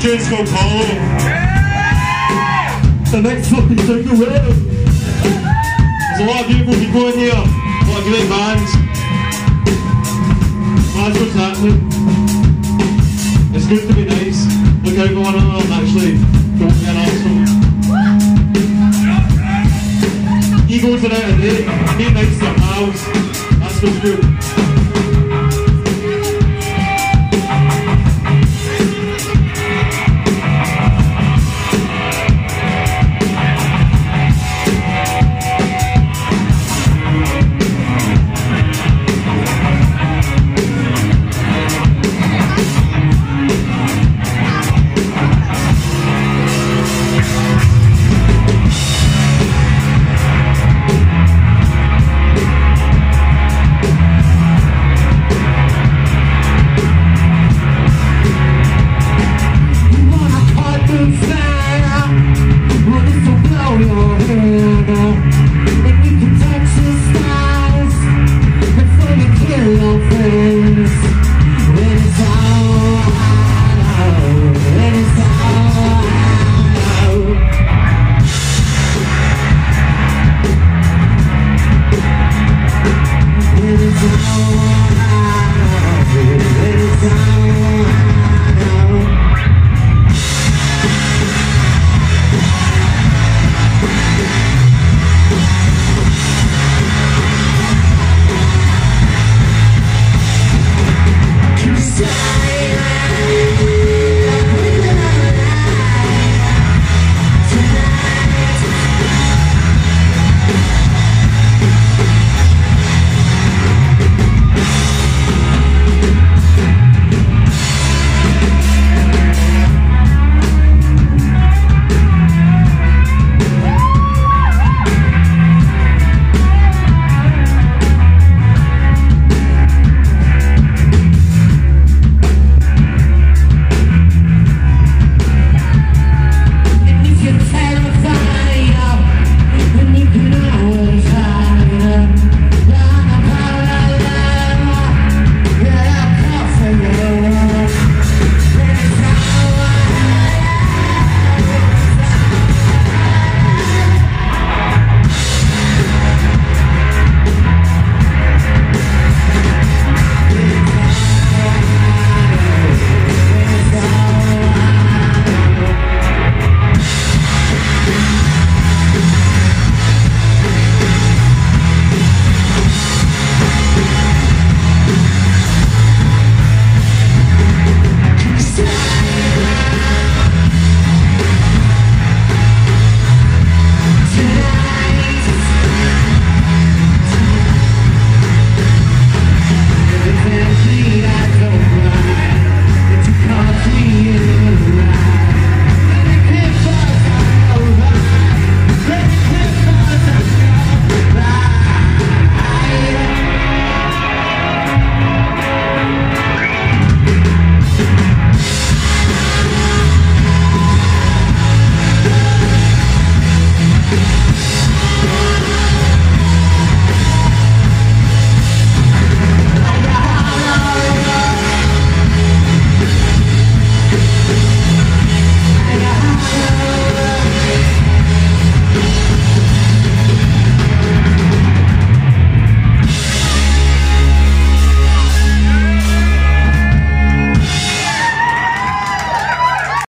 This go Polo. The next fucking thing the world. There's a lot of beautiful people in here. A lot of great bands. That's what's happening. It's good to be nice. Look out for one another and actually don't be an arsehole. Egos are out of date. Be nice to your pals. That's what's good.